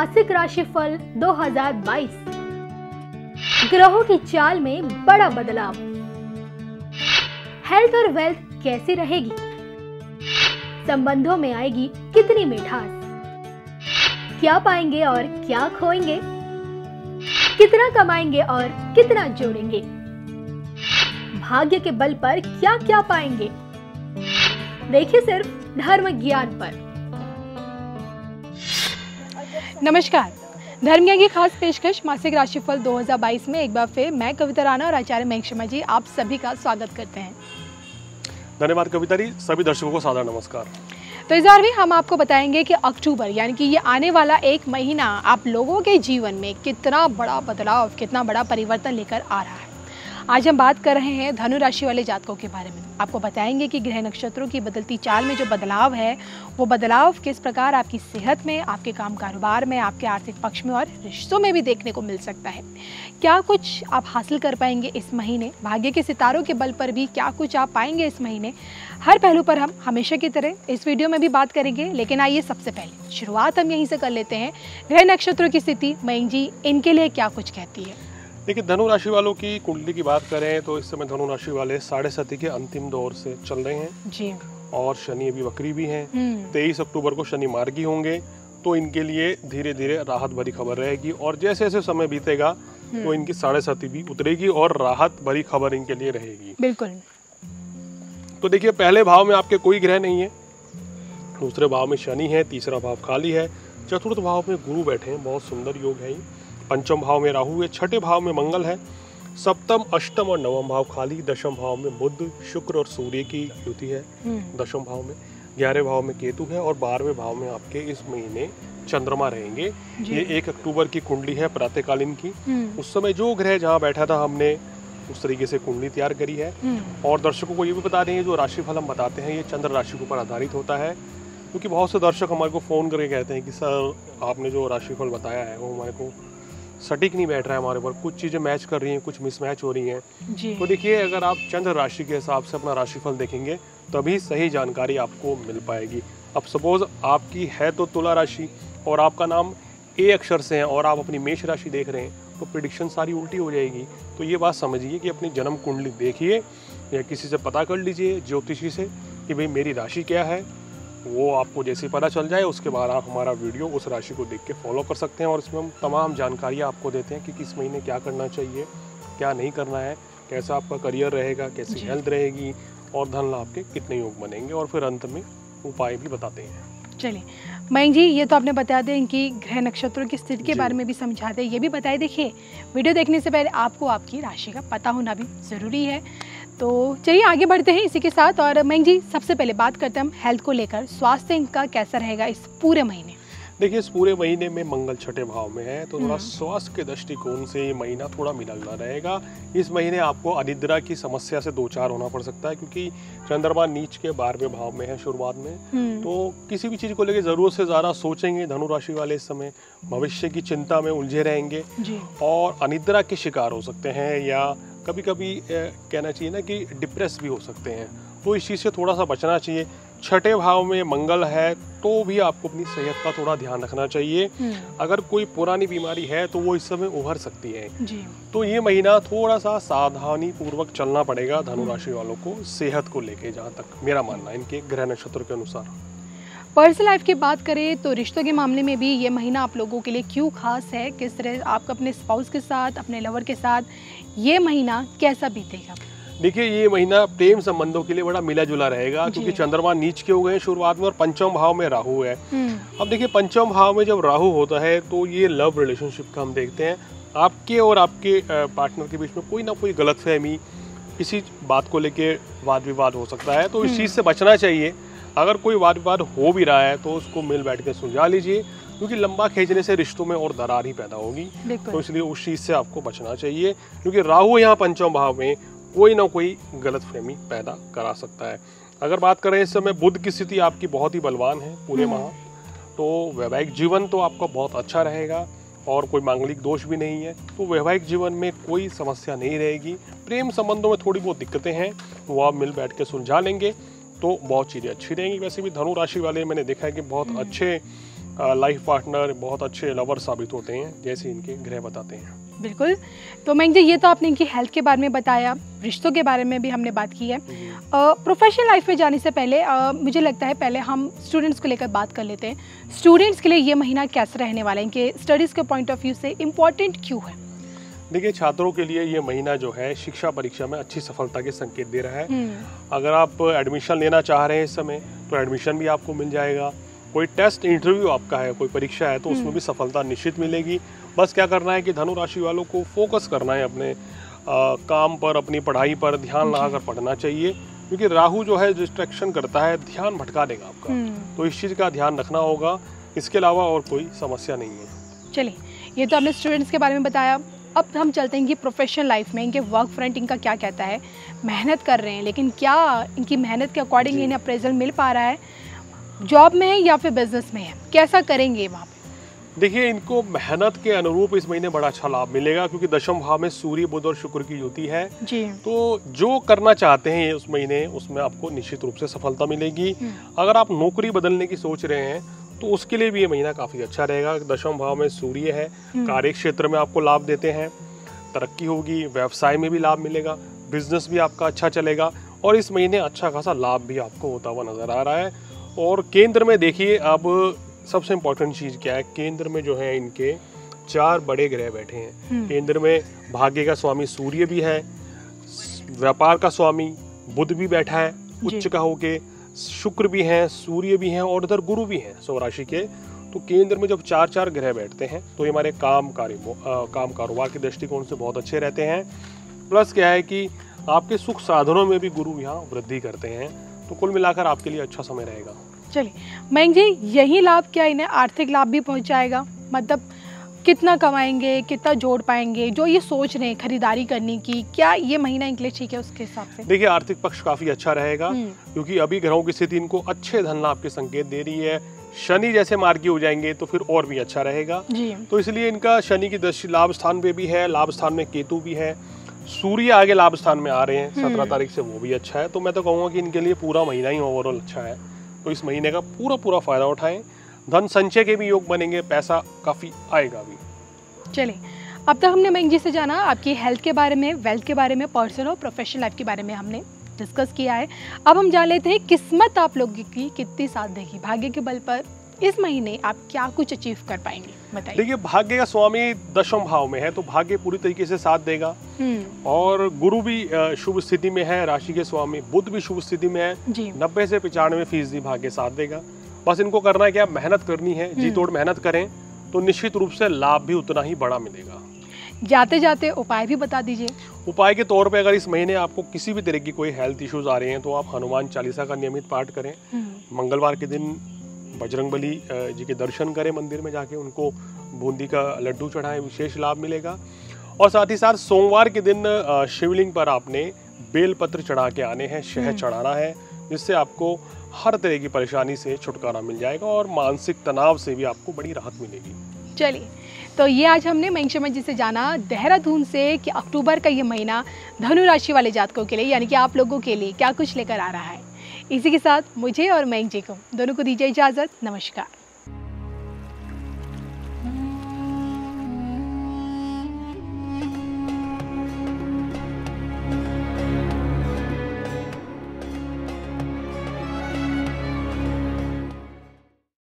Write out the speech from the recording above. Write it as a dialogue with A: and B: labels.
A: मासिक राशिफल 2022 ग्रहों की चाल में बड़ा बदलाव। हेल्थ और वेल्थ कैसी रहेगी? संबंधों में आएगी कितनी मिठास? क्या पाएँगे और क्या खोएँगे? कितना कमाएँगे और कितना जोड़ेंगे? भाग्य के बल पर क्या क्या पाएँगे? देखिए सिर्फ़ धर्म ज्ञान पर।
B: नमस्कार। धर्म ज्ञान की खास पेशकश मासिक राशिफल 2022 में एक बार फिर मैं कविता राणा और आचार्य महेश शर्मा जी आप सभी का स्वागत करते हैं।
C: धन्यवाद कविता जी सभी दर्शकों को सादर नमस्कार।
B: तो इस बार भी हम आपको बताएँगे कि अक्टूबर यानी कि ये आने वाला एक महीना आप लोगों के जीवन में कितना बड़ा बदलाव कितना बड़ा परिवर्तन लेकर आ रहा है। आज हम बात कर रहे हैं धनु राशि वाले जातकों के बारे में। आपको बताएँगे कि ग्रह नक्षत्रों की बदलती चाल में जो बदलाव है, वो बदलाव किस प्रकार आपकी सेहत में, आपके काम कारोबार में, आपके आर्थिक पक्ष में और रिश्तों में भी देखने को मिल सकता है। क्या कुछ आप हासिल कर पाएँगे इस महीने? भाग्य के सितारों के बल पर भी क्या कुछ आप पाएँगे इस महीने? हर पहलू पर हम हमेशा की तरह इस वीडियो में भी बात करेंगे, लेकिन आइए सबसे पहले शुरुआत हम यहीं से कर लेते हैं। ग्रह नक्षत्रों की स्थिति, मयंक जी, इनके लिए क्या कुछ कहती है?
C: देखिए धनु राशि वालों की कुंडली की बात करें तो इस समय धनु राशि वाले साढ़े सती के अंतिम दौर से चल रहे हैं।
B: जी।
C: और शनि अभी वक्री भी हैं।
B: हम्म।
C: तेईस अक्टूबर को शनि मार्गी होंगे तो इनके लिए धीरे धीरे राहत भरी खबर रहेगी। और जैसे जैसे समय बीतेगा तो इनकी साढ़े सती भी उतरेगी और राहत भरी खबर इनके लिए रहेगी।
B: बिल्कुल।
C: तो देखिए पहले भाव में आपके कोई ग्रह नहीं है। दूसरे भाव में शनि है तीसरा भाव खाली है। चतुर्थ भाव में गुरु बैठे हैं बहुत सुंदर योग है ये। पंचम भाव में राहु है छठे भाव में मंगल है। सप्तम अष्टम और नवम भाव खाली दशम भाव में बुद्ध शुक्र और सूर्य की युति है।
B: हम्म।
C: दशम भाव में ग्यारहवें भाव में केतु है और बारहवें भाव में आपके इस महीने चंद्रमा रहेंगे। ये एक अक्टूबर की कुंडली है प्रातःकालीन की।
B: हम्म।
C: उस समय जो ग्रह जहाँ बैठा था हमने उस तरीके से कुंडली तैयार करी है।
B: हम्म।
C: और दर्शकों को ये भी बता दें ये जो राशिफल हम बताते हैं ये चंद्र राशि के ऊपर आधारित होता है। क्योंकि बहुत से दर्शक हमारे को फ़ोन करके कहते हैं कि सर आपने जो राशिफल बताया है वो हमारे को सटीक नहीं बैठ रहा है हमारे ऊपर। कुछ चीज़ें मैच कर रही हैं कुछ मिसमैच हो रही हैं। तो देखिए अगर आप चंद्र राशि के हिसाब से अपना राशिफल देखेंगे तभी सही जानकारी आपको मिल पाएगी। अब सपोज़ आपकी है तो तुला राशि और आपका नाम ए अक्षर से है और आप अपनी मेष राशि देख रहे हैं तो प्रिडिक्शन सारी उल्टी हो जाएगी। तो ये बात समझिए कि अपनी जन्म कुंडली देखिए या किसी से पता कर लीजिए ज्योतिषी से कि भाई मेरी राशि क्या है वो आपको जैसे ही पता चल जाए उसके बाद आप हमारा वीडियो उस राशि को देख के फॉलो कर सकते हैं और इसमें हम तमाम जानकारियाँ आपको देते हैं कि किस महीने क्या करना चाहिए क्या नहीं करना है कैसा आपका करियर रहेगा कैसी हेल्थ रहेगी और धन लाभ के कितने योग बनेंगे और फिर अंत में उपाय भी बताते हैं।
B: चलिए मयंक जी ये तो आपने बता दें इनकी ग्रह नक्षत्रों की स्थिति के बारे में भी समझा दिया ये भी बताए। देखिए वीडियो देखने से पहले आपको आपकी राशि का पता होना भी ज़रूरी है। तो चलिए आगे बढ़ते हैं इसी के साथ और मयंक जी सबसे पहले बात करते हैं हम हेल्थ को लेकर। स्वास्थ्य इनका कैसा रहेगा इस पूरे महीने?
C: देखिए इस पूरे महीने में मंगल छठे भाव में है तो थोड़ा
B: हम्म।
C: स्वास्थ्य के दृष्टिकोण से ये महीना थोड़ा मिलना रहेगा। इस महीने आपको अनिद्रा की समस्या से दो चार होना पड़ सकता है क्योंकि चंद्रमा नीच के बारहवें भाव में है शुरुआत में।
B: हम्म,
C: तो किसी भी चीज़ को लेकर ज़रूरत से ज़्यादा सोचेंगे धनु राशि वाले इस समय भविष्य की चिंता में उलझे रहेंगे।
B: जी।
C: और अनिद्रा के शिकार हो सकते हैं या कभी कभी कहना चाहिए ना कि डिप्रेस भी हो सकते हैं। तो इस चीज़ से थोड़ा सा बचना चाहिए। छठे भाव में मंगल है तो भी आपको अपनी सेहत का थोड़ा ध्यान रखना चाहिए।
B: हम्म,
C: अगर कोई पुरानी बीमारी है तो वो इस समय उभर सकती है।
B: जी।
C: तो ये महीना थोड़ा सा सावधानी पूर्वक चलना पड़ेगा धनुराशि वालों को सेहत को लेके जहाँ तक मेरा मानना है इनके ग्रह नक्षत्र के अनुसार।
B: पर्सनल लाइफ की बात करें तो रिश्तों के मामले में भी ये महीना आप लोगों के लिए क्यों खास है? किस तरह आप अपने स्पाउस के साथ अपने लवर के साथ ये महीना कैसा बीतेगा?
C: देखिए ये महीना प्रेम संबंधों के लिए बड़ा मिला जुला रहेगा क्योंकि चंद्रमा नीच के हो गए हैं शुरुआत में और पंचम भाव में राहु है।
B: हम्म,
C: अब देखिए पंचम भाव में जब राहु होता है तो ये लव रिलेशनशिप का हम देखते हैं। आपके और आपके पार्टनर के बीच में कोई ना कोई गलतफहमी किसी बात को लेके वाद विवाद हो सकता है तो इस चीज़ से बचना चाहिए। अगर कोई वाद विवाद हो भी रहा है तो उसको मिल बैठ के सुलझा लीजिए क्योंकि लंबा खींचने से रिश्तों में और दरार ही पैदा होगी। तो इसलिए उस चीज़ से आपको बचना चाहिए क्योंकि राहु यहाँ पंचम भाव में कोई ना कोई गलत फहमी पैदा करा सकता है। अगर बात करें इस समय बुद्ध की स्थिति आपकी बहुत ही बलवान है पूरे
B: हम्म।
C: माह तो वैवाहिक जीवन तो आपका बहुत अच्छा रहेगा और कोई मांगलिक दोष भी नहीं है तो वैवाहिक जीवन में कोई समस्या नहीं रहेगी। प्रेम संबंधों में थोड़ी बहुत दिक्कतें हैं वो आप मिल बैठ के सुलझा लेंगे। तो बहुत चीज़ें अच्छी रहेंगी। वैसे भी धनु राशि वाले मैंने देखा है कि बहुत
B: हम्म।
C: अच्छे लाइफ पार्टनर बहुत अच्छे लवर साबित होते हैं जैसे इनके ग्रह बताते हैं।
B: बिल्कुल। तो मैं जी ये तो आपने इनकी हेल्थ के बारे में बताया रिश्तों के बारे में भी हमने बात की है। प्रोफेशनल लाइफ में जाने से पहले अ, मुझे लगता है पहले हम स्टूडेंट्स को लेकर बात कर लेते हैं। स्टूडेंट्स के लिए ये महीना कैसे रहने वाला है? इनके स्टडीज़ के पॉइंट ऑफ़ व्यू से इम्पोर्टेंट क्यों है?
C: देखिए छात्रों के लिए ये महीना जो है शिक्षा परीक्षा में अच्छी सफलता के संकेत दे रहा है।
B: हम्म,
C: अगर आप एडमिशन लेना चाह रहे हैं इस समय तो एडमिशन भी आपको मिल जाएगा। कोई टेस्ट इंटरव्यू आपका है कोई परीक्षा है तो उसमें
B: हम्म।
C: भी सफलता निश्चित मिलेगी। बस क्या करना है कि धनु राशि वालों को फोकस करना है अपने आ, काम पर अपनी पढ़ाई पर ध्यान। लगाकर पढ़ना चाहिए क्योंकि राहु जो है डिस्ट्रैक्शन करता है ध्यान भटका देगा आपका।
B: हम्म,
C: तो इस चीज़ का ध्यान रखना होगा। इसके अलावा और कोई समस्या नहीं है।
B: चलिए ये तो आपने स्टूडेंट्स के बारे में बताया। अब हम चलते हैं कि प्रोफेशनल लाइफ में इनके वर्क फ्रंट इनका क्या कहता है? मेहनत कर रहे हैं लेकिन क्या इनकी मेहनत के अकॉर्डिंग इन्हें अप्रेजल मिल पा रहा है? जॉब में है या फिर बिज़नेस में है? कैसा करेंगे वहाँ पे?
C: देखिए इनको मेहनत के अनुरूप इस महीने बड़ा अच्छा लाभ मिलेगा क्योंकि दशम भाव में सूर्य बुध और शुक्र की युति है।
B: जी।
C: तो जो करना चाहते हैं उस महीने उसमें आपको निश्चित रूप से सफलता मिलेगी।
B: हम्म,
C: अगर आप नौकरी बदलने की सोच रहे हैं तो उसके लिए भी ये महीना काफ़ी अच्छा रहेगा। दशम भाव में सूर्य है
B: हम्म,
C: कार्य क्षेत्र में आपको लाभ देते हैं तरक्की होगी व्यवसाय में भी लाभ मिलेगा बिज़नेस भी आपका अच्छा चलेगा और इस महीने अच्छा खासा लाभ भी आपको होता हुआ नज़र आ रहा है। और केंद्र में देखिए अब सबसे इम्पोर्टेंट चीज़ क्या है? केंद्र में जो है इनके चार बड़े ग्रह बैठे हैं।
B: हम्म,
C: केंद्र में भाग्य का स्वामी सूर्य भी है व्यापार का स्वामी बुध भी बैठा है उच्च का होके शुक्र भी हैं, सूर्य भी हैं और इधर गुरु भी हैं सौ राशि के। तो केंद्र में जब चार चार ग्रह बैठते हैं तो ये हमारे काम कार्य काम कारोबार के दृष्टिकोण से बहुत अच्छे रहते हैं। प्लस क्या है कि आपके सुख साधनों में भी गुरु यहाँ वृद्धि करते हैं। तो कुल मिलाकर आपके लिए अच्छा समय रहेगा।
B: चलिए, मयंक जी, यही लाभ क्या इन्हें आर्थिक लाभ भी पहुँचाएगा? मतलब कितना कमाएँगे कितना जोड़ पाएँगे जो ये सोच रहे हैं खरीदारी करने की क्या ये महीना इनके लिए ठीक है उसके हिसाब से?
C: देखिए आर्थिक पक्ष काफ़ी अच्छा रहेगा
B: हम्म,
C: क्योंकि अभी ग्रहों की स्थिति इनको अच्छे धन लाभ के संकेत दे रही है। शनि जैसे मार्गी हो जाएँगे तो फिर और भी अच्छा रहेगा।
B: जी।
C: तो इसलिए इनका शनि की दृष्टि लाभ स्थान पे भी है लाभ स्थान में केतु भी है। सूर्य आगे लाभ स्थान में आ रहे हैं
B: हम्म।
C: सत्रह तारीख से वो भी अच्छा है। तो मैं तो कहूँगा कि इनके लिए पूरा महीना ही ओवरऑल अच्छा है। तो इस महीने का पूरा पूरा फ़ायदा उठाएँ। धन संचय के भी योग बनेंगे पैसा काफ़ी आएगा भी।
B: चलिए अब तक हमने मयंक जी से जाना आपकी हेल्थ के बारे में वेल्थ के बारे में पर्सनल और प्रोफेशनल लाइफ के बारे में हमने डिस्कस किया है। अब हम जान लेते हैं किस्मत आप लोगों की कितनी साथ देगी भाग्य के बल पर इस महीने आप क्या कुछ अचीव कर पाएँगे बताइए।
C: देखिए भाग्य का स्वामी दशम भाव में है तो भाग्य पूरी तरीके से साथ देगा।
B: हम्म,
C: और गुरु भी शुभ स्थिति में है राशि के स्वामी बुद्ध भी शुभ स्थिति में है। नब्बे से पचानवे फ़ीसदी भाग्य साथ देगा। बस इनको करना है क्या मेहनत करनी है जी
B: हम्म।
C: तोड़ मेहनत करें तो निश्चित रूप से लाभ भी उतना ही बड़ा मिलेगा।
B: जाते जाते उपाय भी बता दीजिए।
C: उपाय के तौर पे अगर इस महीने आपको किसी भी तरह की कोई हेल्थ इश्यूज़ आ रहे हैं तो आप हनुमान चालीसा का नियमित पाठ करें।
B: हम्म,
C: मंगलवार के दिन बजरंग बली जी के दर्शन करें मंदिर में जाके उनको बूंदी का लड्डू चढ़ाएँ विशेष लाभ मिलेगा। और साथ ही साथ सोमवार के दिन शिवलिंग पर आपने बेलपत्र चढ़ा के आने हैं शहद
B: हम्म।
C: चढ़ाना है। जिससे आपको हर तरह की परेशानी से छुटकारा मिल जाएगा और मानसिक तनाव से भी आपको बड़ी राहत मिलेगी।
B: चलिए तो ये आज हमने मयंक शर्मा जी से जाना, देहरादून से कि अक्टूबर का ये महीना धनु राशि वाले जातकों के लिए, यानी कि आप लोगों के लिए क्या कुछ लेकर आ रहा है। इसी के साथ मुझे और मयंक जी को दोनों को दीजिए इजाज़त, नमस्कार।